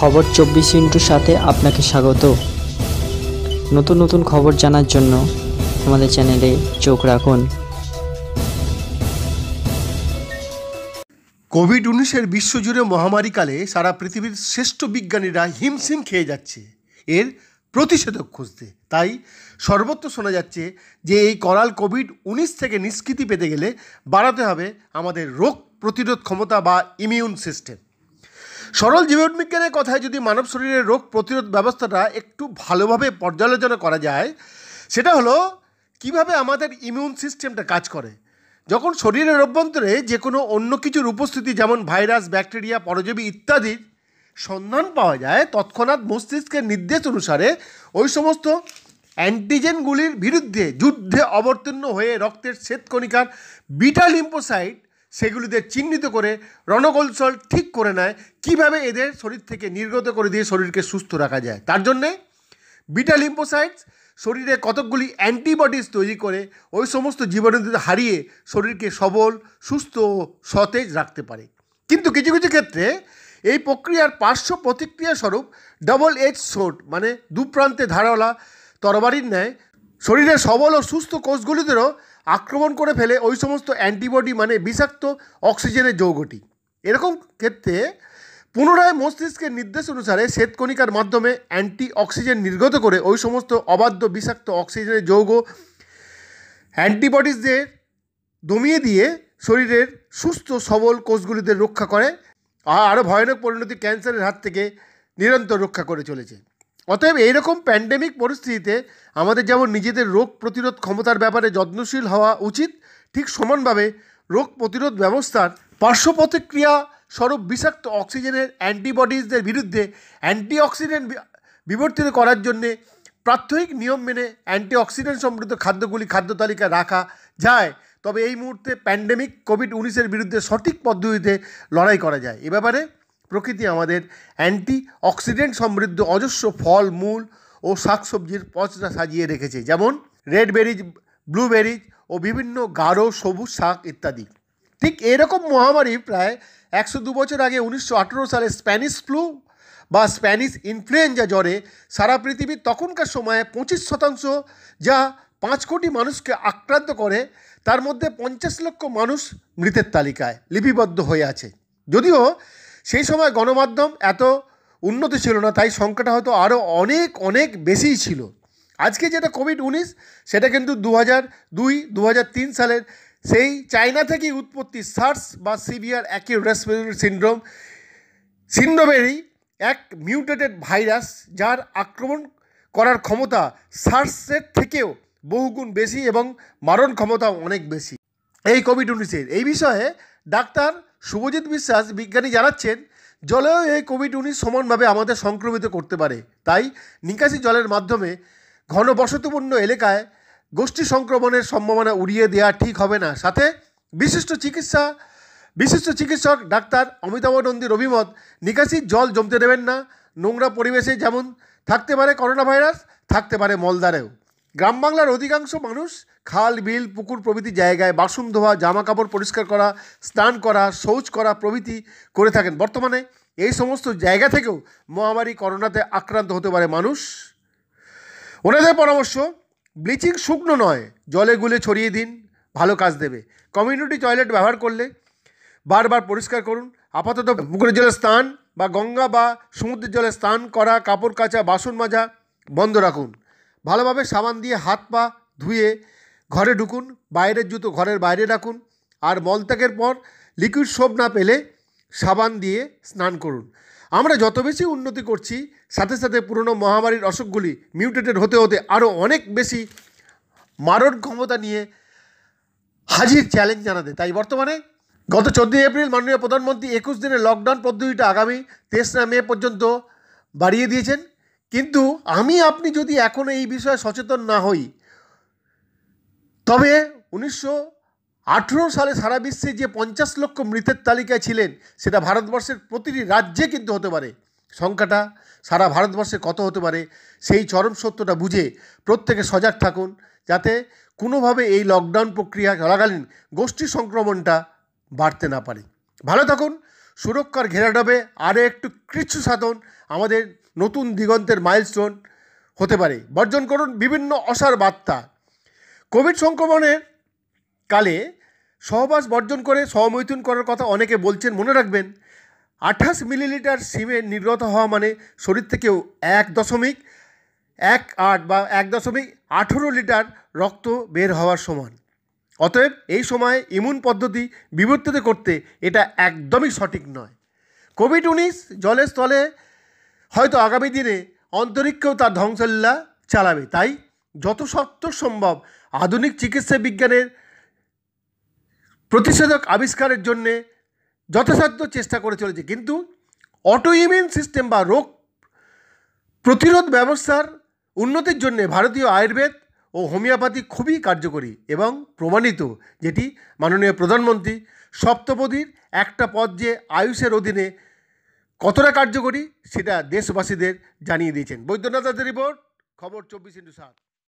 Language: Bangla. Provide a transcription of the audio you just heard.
খবর চব্বিশ ইন্টুর সাথে আপনাকে স্বাগত। নতুন নতুন খবর জানার জন্য আমাদের চ্যানেলে চোখ রাখুন। কোভিড উনিশের বিশ্বজুড়ে মহামারীকালে সারা পৃথিবীর শ্রেষ্ঠ বিজ্ঞানীরা হিমশিম খেয়ে যাচ্ছে। এর প্রতিষেধক খুঁজতে। তাই সর্বত্র শোনা যাচ্ছে যে এই করাল কোভিড উনিশ থেকে নিষ্কৃতি পেতে গেলে বাড়াতে হবে আমাদের রোগ প্রতিরোধ ক্ষমতা বা ইমিউন সিস্টেম। সরল জীবনবিজ্ঞানের কথায় যদি মানব শরীরের রোগ প্রতিরোধ ব্যবস্থাটা একটু ভালোভাবে পর্যালোচনা করা যায়, সেটা হলো কীভাবে আমাদের ইমিউন সিস্টেমটা কাজ করে। যখন শরীরের অভ্যন্তরে যে কোনো অন্য কিছুর উপস্থিতি যেমন ভাইরাস, ব্যাকটেরিয়া, পরজীবী ইত্যাদির সন্ধান পাওয়া যায়, তৎক্ষণাৎ মস্তিষ্কের নির্দেশ অনুসারে ওই সমস্ত অ্যান্টিজেনগুলির বিরুদ্ধে যুদ্ধে অবতীর্ণ হয়ে রক্তের শ্বেতকণিকার বিটা লিম্পোসাইট সেগুলিদের চিহ্নিত করে রণকৌশল ঠিক করে নেয়। কীভাবে এদের শরীর থেকে নির্গত করে দিয়ে শরীরকে সুস্থ রাখা যায়? তার জন্যে বিটা লিম্পোসাইটস শরীরে কতকগুলি অ্যান্টিবডিস তৈরি করে, ওই সমস্ত জীবাণুদের হারিয়ে শরীরকে সবল, সুস্থ ও সতেজ রাখতে পারে। কিন্তু কিছু কিছু ক্ষেত্রে এই প্রক্রিয়ার পার্শ্ব প্রতিক্রিয়া স্বরূপ ডবল এজ শোট মানে দুপ্রান্তে ধারাওয়ালা তরবারির ন্যায়, শরীরের সবল ও সুস্থ কোষগুলিদেরও আক্রমণ করে ফেলে ওই সমস্ত অ্যান্টিবডি মানে বিষাক্ত অক্সিজেনের যৌগটি। এরকম ক্ষেত্রে পুনরায় মস্তিষ্কের নির্দেশ অনুসারে শ্বেতকণিকার মাধ্যমে অ্যান্টি অক্সিজেন নির্গত করে ওই সমস্ত অবাধ্য বিষাক্ত অক্সিজেনের যৌগ অ্যান্টিবডিজদের দমিয়ে দিয়ে শরীরের সুস্থ সবল কোষগুলিদের রক্ষা করে, আর আরও ভয়ানক পরিণতি ক্যান্সারের হাত থেকে নিরন্তর রক্ষা করে চলেছে। অতএব এইরকম প্যান্ডেমিক পরিস্থিতিতে আমাদের যেমন নিজেদের রোগ প্রতিরোধ ক্ষমতার ব্যাপারে যত্নশীল হওয়া উচিত, ঠিক সমানভাবে রোগ প্রতিরোধ ব্যবস্থার পার্শ্ব প্রতিক্রিয়া স্বরূপ বিষাক্ত অক্সিজেনের অ্যান্টিবডিজদের বিরুদ্ধে অ্যান্টিঅক্সিডেন্ট বিবর্তিত করার জন্যে প্রাত্যহিক নিয়ম মেনে অ্যান্টিঅক্সিডেন্ট সমৃদ্ধ খাদ্যগুলি খাদ্য তালিকায় রাখা যায়। তবে এই মুহূর্তে প্যান্ডেমিক কোভিড উনিশের বিরুদ্ধে সঠিক পদ্ধতিতে লড়াই করা যায়। এ ব্যাপারে প্রকৃতি আমাদের অ্যান্টি অক্সিডেন্ট সমৃদ্ধ অজস্র ফল, মূল ও শাকসবজির পচরা সাজিয়ে রেখেছে। যেমন রেড বেরিজ ব্লুবেরিজ ও বিভিন্ন গাঢ় সবুজ শাক ইত্যাদি। ঠিক এরকম মহামারী প্রায় একশো দু বছর আগে উনিশশো আঠেরো সালে স্প্যানিশ ফ্লু বা স্প্যানিশ ইনফ্লুয়েঞ্জা জ্বরে সারা পৃথিবীর তখনকার সময়ে পঁচিশ শতাংশ যা পাঁচ কোটি মানুষকে আক্রান্ত করে, তার মধ্যে পঞ্চাশ লক্ষ মানুষ মৃতের তালিকায় লিপিবদ্ধ হয়ে আছে। যদিও সেই সময় গণমাধ্যম এত উন্নত ছিল না, তাই সংখ্যাটা হয়তো আরও অনেক অনেক বেশিই ছিল। আজকে যেটা কোভিড উনিশ সেটা কিন্তু দু হাজার দুই দু হাজার তিন সালের সেই চায়না থেকেই উৎপত্তি সার্স বা সিভিয়ার অ্যাকিউ রেসপিরেটরি সিন্ড্রোম, সিন্ড্রোমেরই এক মিউটেটেড ভাইরাস, যার আক্রমণ করার ক্ষমতা সার্সের থেকেও বহুগুণ বেশি এবং মারণ ক্ষমতাও অনেক বেশি। এই কোভিড উনিশের এই বিষয়ে ডাক্তার শুভজিৎ বিশ্বাস বিজ্ঞানী জানাচ্ছেন, জলেও এই কোভিড উনিশ সমানভাবে আমাদের সংক্রমিত করতে পারে। তাই নিকাশি জলের মাধ্যমে ঘনবসতিপূর্ণ এলাকায় গোষ্ঠী সংক্রমণের সম্ভাবনা উড়িয়ে দেওয়া ঠিক হবে না। সাথে বিশিষ্ট চিকিৎসা, বিশিষ্ট চিকিৎসক ডাক্তার অমিতাভ নন্দীর অভিমত নিকাশির জল জমতে দেবেন না। নোংরা পরিবেশে যেমন থাকতে পারে করোনা ভাইরাস থাকতে পারে মলদারেও গ্রাম বাংলার অধিকাংশ মানুষ খাল, বিল, পুকুর প্রভৃতি জায়গায় বাসন ধোয়া জামা কাপড় পরিষ্কার করা, স্নান করা, শৌচ করা প্রভৃতি করে থাকেন। বর্তমানে এই সমস্ত জায়গা থেকেও মহামারী করোনাতে আক্রান্ত হতে পারে মানুষ। ওনাদের পরামর্শ, ব্লিচিং শুকনো নয়, জলে গুলে ছড়িয়ে দিন, ভালো কাজ দেবে। কমিউনিটি টয়লেট ব্যবহার করলে বারবার পরিষ্কার করুন, আপাতত পুকুরের জলে স্নান বা গঙ্গা বা সমুদ্রের জলে স্নান করা, কাপড় কাচা, বাসন মাজা বন্ধ রাখুন। ভালোভাবে সাবান দিয়ে হাত পা ধুয়ে ঘরে ঢুকুন, বাইরের জুতো ঘরের বাইরে রাখুন আর মলত্যাগের পর লিকুইড সোপ না পেলে সাবান দিয়ে স্নান করুন। আমরা যত বেশি উন্নতি করছি, সাথে সাথে পুরনো মহামারীর অসুখগুলি মিউটেটেড হতে হতে আরও অনেক বেশি মারণ ক্ষমতা নিয়ে হাজির চ্যালেঞ্জ জানাতে। তাই বর্তমানে গত চোদ্দোই এপ্রিল মাননীয় প্রধানমন্ত্রী একুশ দিনের লকডাউন পদ্ধতিটা আগামী তেসরা মে পর্যন্ত বাড়িয়ে দিয়েছেন। কিন্তু আমি, আপনি যদি এখনও এই বিষয়ে সচেতন না হই, তবে উনিশশো আঠেরো সালে সারা বিশ্বে যে পঞ্চাশ লক্ষ মৃতের তালিকায় ছিলেন, সেটা ভারতবর্ষের প্রতিটি রাজ্যে কিন্তু হতে পারে। সংখ্যাটা সারা ভারতবর্ষে কত হতে পারে, সেই চরম সত্যটা বুঝে প্রত্যেকে সজাগ থাকুন, যাতে কোনোভাবে এই লকডাউন প্রক্রিয়া চলাকালীন গোষ্ঠী সংক্রমণটা বাড়তে না পারে। ভালো থাকুন, সুরক্ষার ঘেরাডবে আরও একটু কৃচ্ছ সাধন আমাদের নতুন দিগন্তের মাইলস্টোন হতে পারে। বর্জন করুন বিভিন্ন অসার বার্তা। কোভিড সংক্রমণের কালে সহবাস বর্জন করে সহমৈথুন করার কথা অনেকে বলছেন, মনে রাখবেন, আঠাশ মিলিলিটার সিমেন্ট নির্গত হওয়া মানে শরীর থেকেও এক দশমিক এক আট বা এক দশমিক আঠেরো লিটার রক্ত বের হওয়ার সমান। অতএব এই সময় ইমিউন পদ্ধতি বিবর্তিত করতে এটা একদমই সঠিক নয়। কোভিড উনিশ জলের স্থলে হয়তো আগামী দিনে অন্তরিক্ষেও তার ধ্বংসলীলা চালাবে। তাই যত সত্তর সম্ভব আধুনিক চিকিৎসা বিজ্ঞানের প্রতিষেধক আবিষ্কারের জন্যে যথাসাধ্য চেষ্টা করে চলেছে। কিন্তু অটো ইমিউন সিস্টেম বা রোগ প্রতিরোধ ব্যবস্থার উন্নতির জন্যে ভারতীয় আয়ুর্বেদ ও হোমিওপ্যাথি খুবই কার্যকরী এবং প্রমাণিত, যেটি মাননীয় প্রধানমন্ত্রী সপ্তপদীর একটা পদ যে আয়ুষের অধীনে কতটা কার্যকরী সেটা দেশবাসীদের জানিয়ে দিয়েছেন। বৈদ্যনাথ রিপোর্ট খবর চব্বিশ ইন্টু সাত।